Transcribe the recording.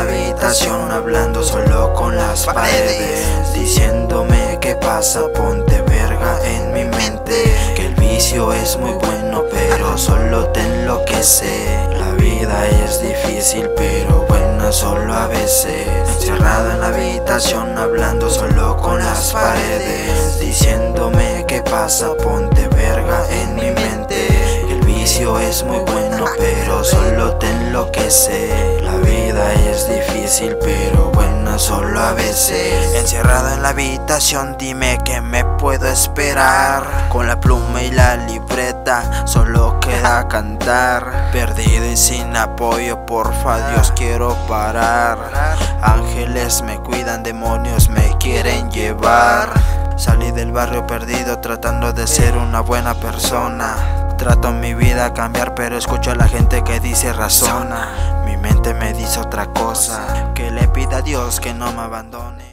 habitación hablando solo con las paredes Diciéndome que pasa, ponte verga en mi mente Que el vicio es muy bueno pero solo te enloquece La vida es difícil pero buena solo a veces. Encerrado en la habitación hablando solo con las paredes Diciéndome que pasa, ponte verga en mi mente El vicio es muy bueno pero solo te enloquece La difícil pero buena solo a veces. Encerrado en la habitación dime que me puedo esperar. Con la pluma y la libreta solo queda cantar. Perdido y sin apoyo porfa Dios quiero parar. Ángeles me cuidan, demonios me quieren llevar. Salí del barrio perdido tratando de ser una buena persona. Trato mi vida a cambiar pero escucho a la gente que dice razona cosa. Que le pida a Dios que no me abandone